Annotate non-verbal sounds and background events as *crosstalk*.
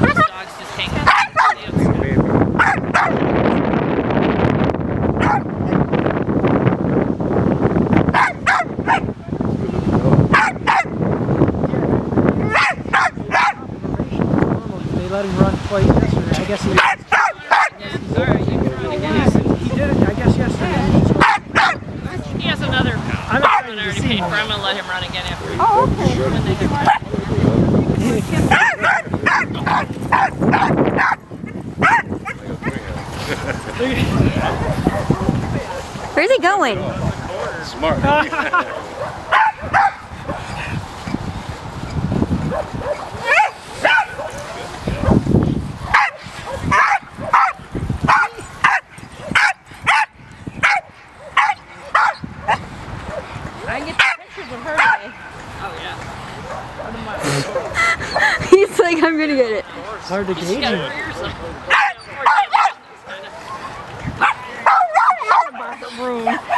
lot of those dogs just hang They let him run twice yesterday. I guess he. Right, he did it. I guess yesterday. He has another. I'm not already paid for. I'm gonna let him run again after. Oh, okay. *laughs* Where's he going? Smart. *laughs* He's like, I'm gonna get it. Hard to gauge.